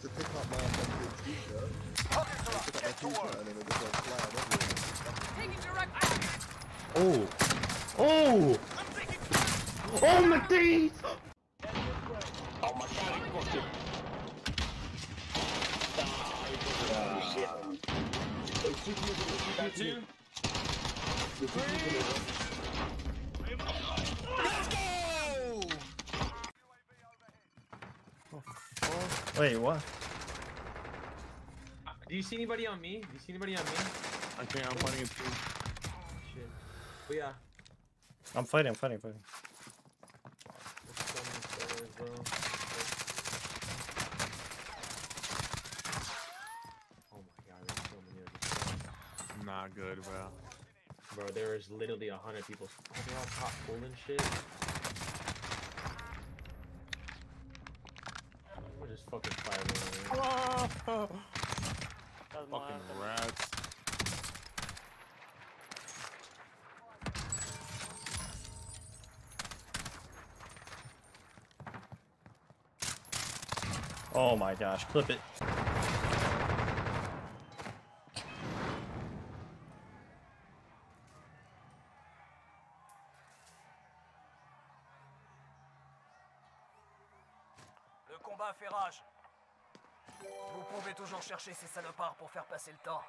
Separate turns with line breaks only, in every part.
to pick up my fucking t-shirt. Pick up my t-shirt and then it just went flying everywhere.
Oh. Oh. Oh my days. Wait, what?
Do you see anybody on me? Do you see anybody on me?
Okay, I'm fighting a team.
Oh, shit. But yeah.
I'm fighting, I'm fighting, fighting.
there's so many stairs, bro. Oh my god, there's so many of these.
Not good, bro.
Bro, there is literally a hundred people. Oh, they're all top full and shit. Fucking firing.
Fucking rats.
Oh my gosh, clip it.
Chercher ces salopards pour faire passer le temps.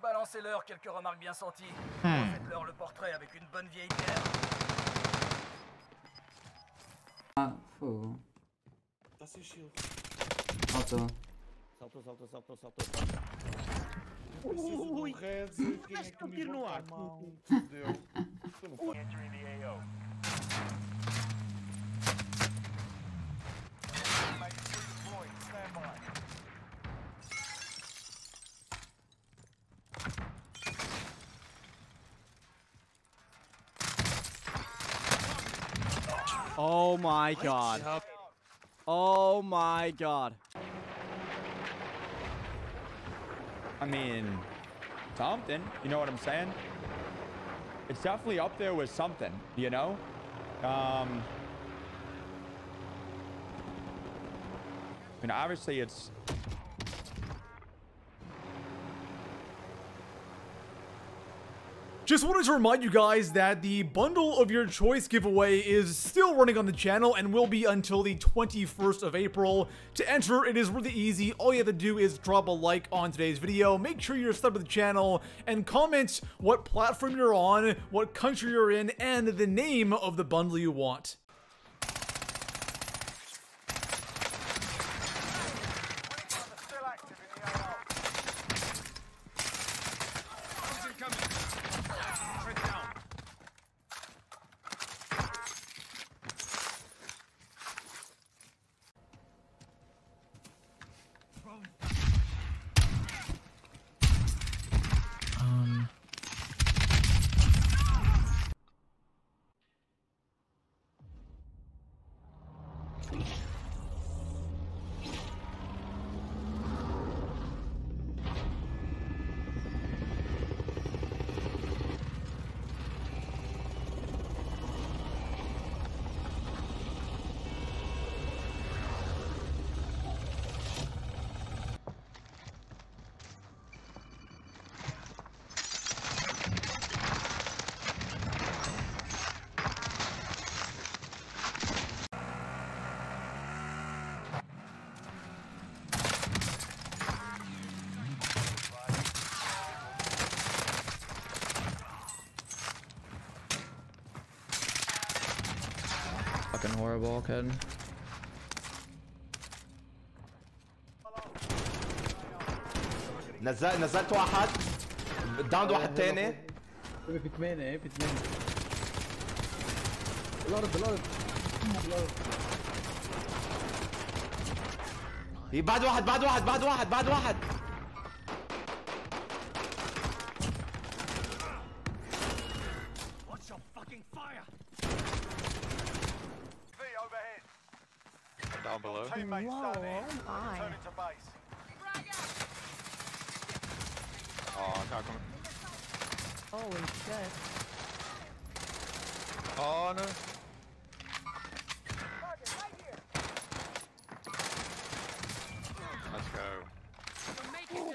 Balancez-leur quelques remarques bien senties. Faites-leur le portrait avec une bonne vieille bière.
Ah.
Saltou, saltou, saltou, saltou. Que
Oh my god. Oh my god.
I mean, something. You know what I'm saying? It's definitely up there with something, you know? Um, I mean, obviously it's...
Just wanted to remind you guys that the bundle of your choice giveaway is still running on the channel and will be until the 21st of April. To enter, it is really easy. All you have to do is drop a like on today's video, make sure you're subbed to the channel, and comment what platform you're on, what country you're in, and the name of the bundle you want.
Fucking horrible, kid.
نزل نزلت واحد. داون واحد تاني.
في 8 في 8
الأرض الأرض. بعد واحد بعد واحد بعد واحد بعد واحد.
Calcolo.
Holy shit.
Oh no. Let's go.
Uh.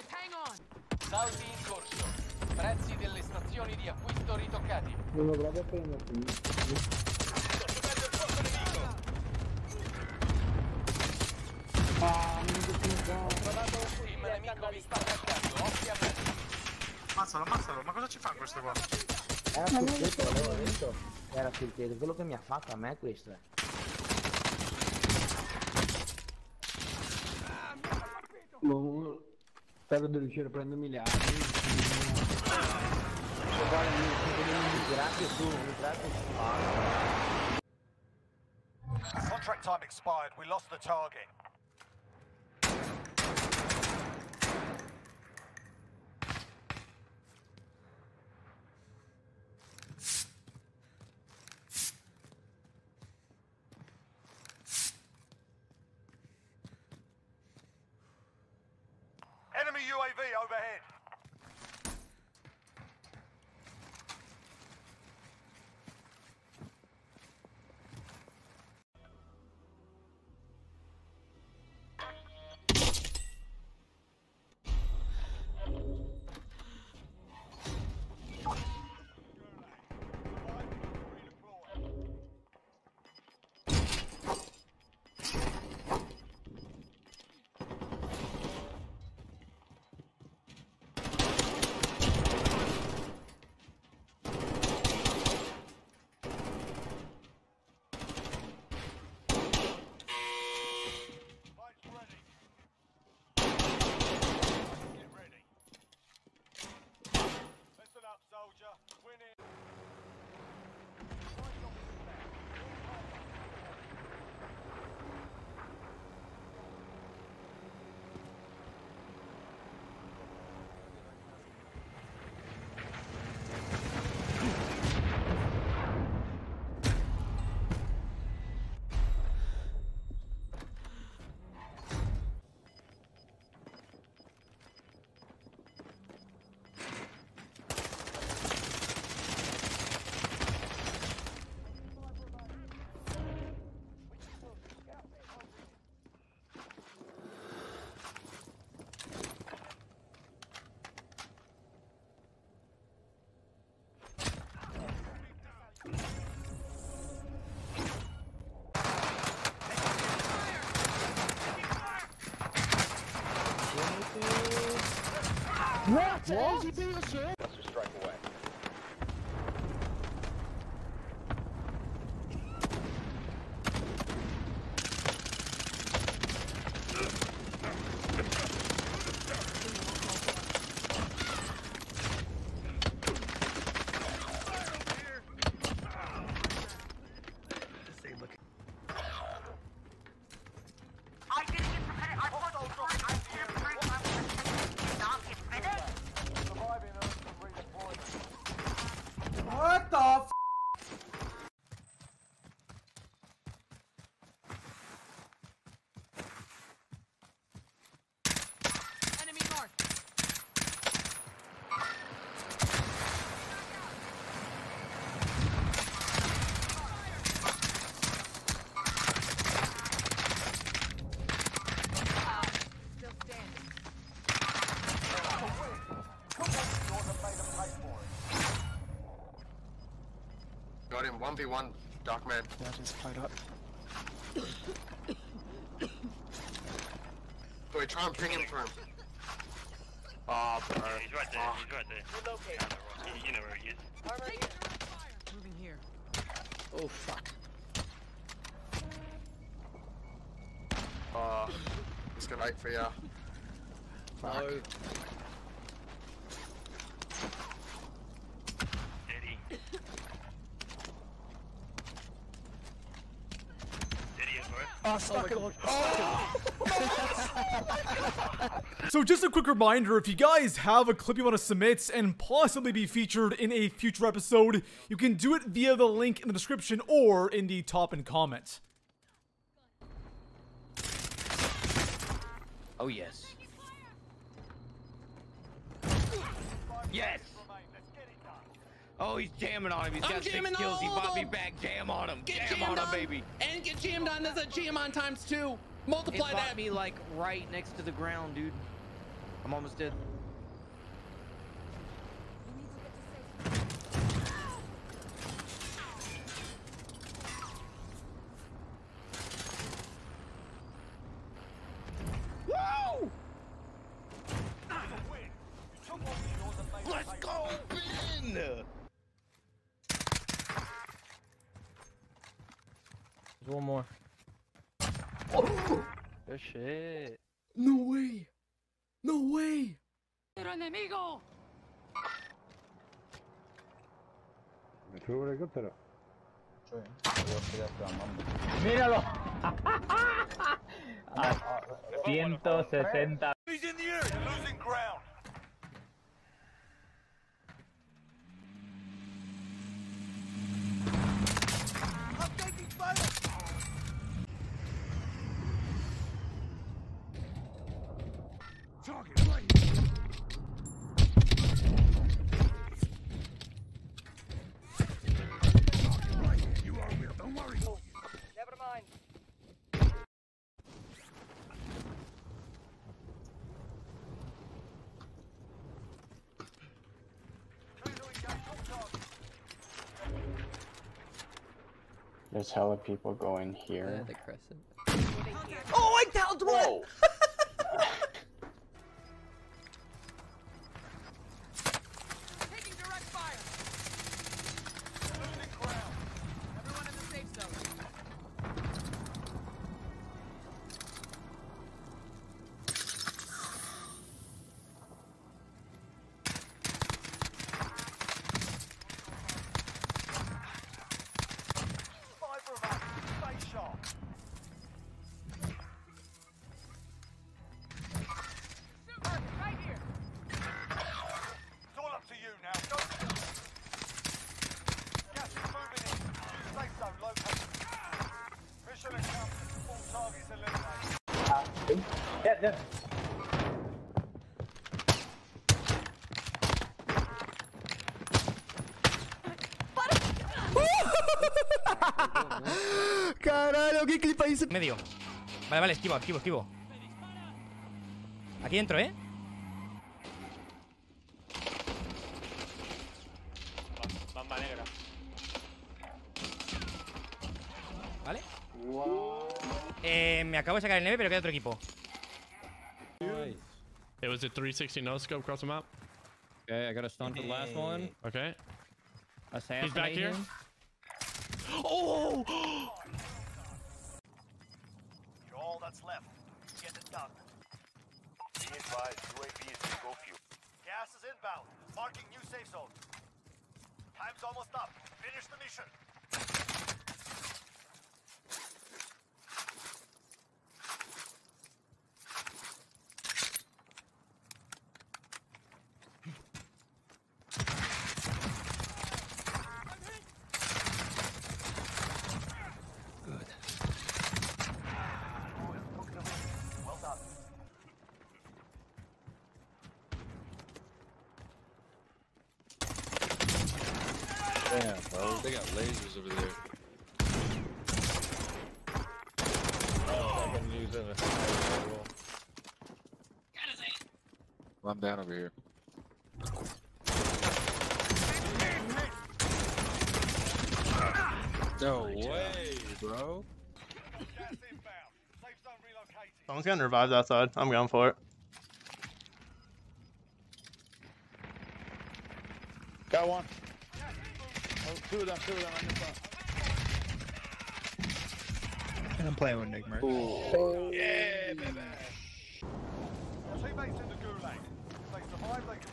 Salvi in corso. Prezzi delle stazioni di acquisto ritoccati.
Non lo vado a prenderti.
Ammazzalo, ammazzalo, ma cosa ci fa questo qua?
Era sul tetto, l'avevo detto. Era sul tetto, quello che mi ha fatto a me questo è. Boh, spero di riuscire a prendermi le armi. Tirate su, mi tirate su.
Contract time expired. We lost the target. UAV overhead.
What?
That's a strike away.
I didn't get prepared. I was I didn't prepare. Not get finished.
What the f?
Enemy north. Still standing.
Got him, 1v1, Dark Man.
That is fired up.
Wait, try and ping him for him. Oh, bro.
He's right there, he's right there. You, you know where he is.
Moving here.
Oh fuck.
Oh, it's good night for ya. Fuck.
Oh, stuck him.
So just a quick reminder, if you guys have a clip you want to submit and possibly be featured in a future episode, you can do it via the link in the description or in the top and comment.
Oh yes. Yes. Oh, he's jamming on him. He's
I'm
got six
jamming
kills. He
all
bought me back. Jam on him.
Get
Jam
jammed
on him, baby.
And get jammed on. There's a jam on times two. Multiply
it bought
that.
me like right next to the ground, dude. I'm almost dead.
Good shit.
No way. No way.
enemigo!
Me subo el helicóptero.
¡Míralo! A 160.
There's hella people going here.
the crescent.
Oh, Caralho, ¿qué clip ahí se...
Medio. Vale, vale, esquivo, esquivo, esquivo. Aquí entro, ¿eh?
Bamba negra.
¿Vale? Eh, me acabo de sacar el 9, pero queda otro equipo.
It was a 360 no scope across the map.
Okay, I got a stun for the last one.
Okay.
Assassinate
He's back here.
him.
Oh!
You're all that's left. Get it done. Be advised, UAV is in go fuel. Gas is inbound. Marking new safe zone. Time's almost up. Finish the mission. Well done.
Damn, bro. They got lasers over there.
I can use it.
I'm down over here. No way, bro.
Someone's getting revived outside. I'm going for it.
Got one. Oh, two of them, two of them on the front.
And I'm playing with Nick Merck.
Yeah, baby.
Teammates in the gulag. If they survive, they can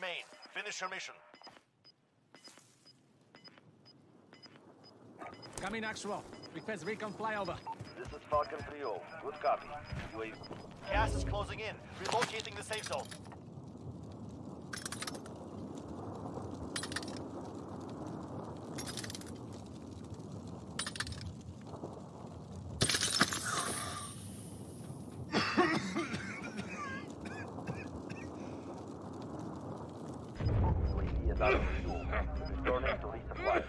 remain. Finish your mission.
Coming actual. Request recon flyover.
This is Falcon 3-0. Good copy. UAV. Gas is closing in. Relocating the safe zone. UAV is out of fuel. Returning to resupply.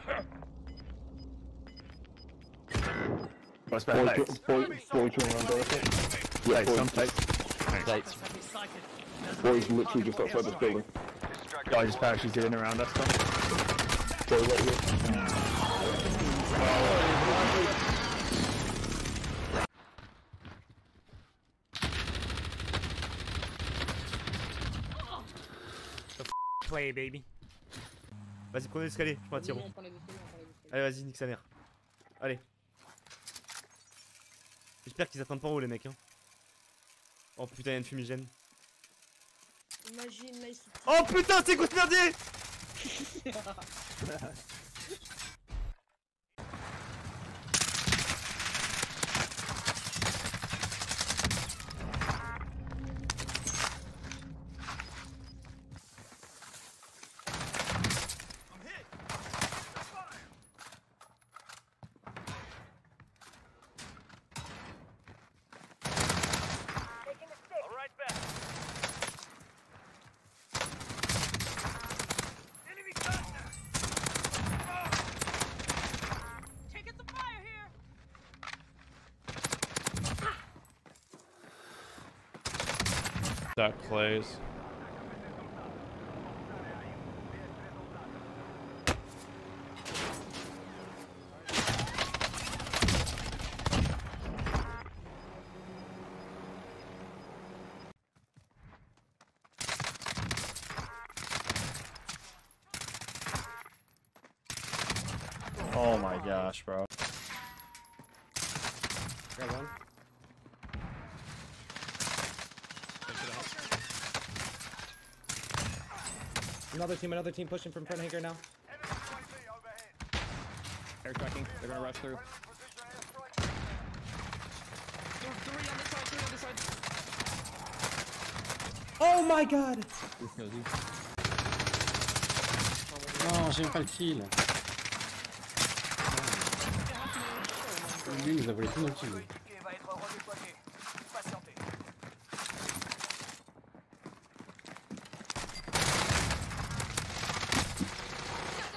What's
Boy,
back?
boy, boy, boy, join around there, I think. Yeah, boy,
some plates.
Boy's literally just outside this building.
Yo, I just parachuted in around us.
Stay what you.
Play, baby. Vas-y, prenez l'escalier, je prends un tiron. Allez, vas-y, nique sa mère. Allez. J'espère qu'ils attendent pas en haut, les mecs. Hein. Oh putain, y'a une fumigène.
Imagine, là, ils sont...
Oh putain, c'est Ghost Merdier
That plays.
Oh my gosh, bro.
Got one. Another team, another team pushing from front hangar now.
Air tracking. They're gonna rush through.
Oh my god!
Non, j'ai même pas le kill. Lui, il nous a volé tous nos kills.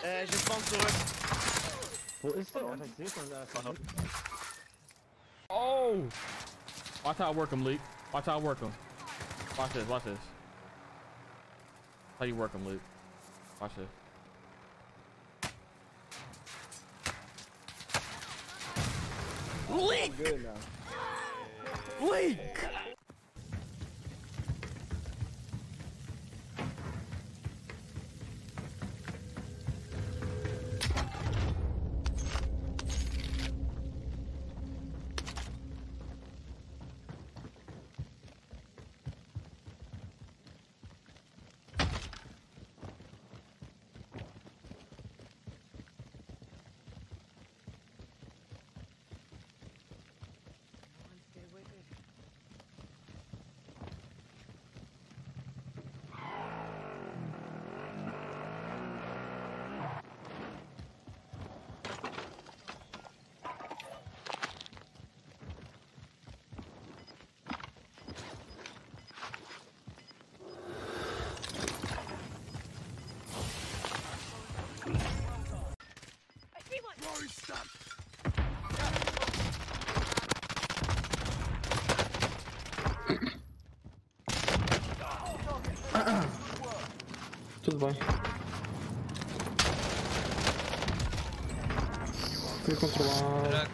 Eh, j'ai spawn sur eux.
Wo ist der? Ich sehe schon, da.
Oh! Watch how I work him, Luke. Watch how I work him. Watch this, watch this. How you work him, Luke. Watch this.
Link!
Good
Sus vai. Fui controlar.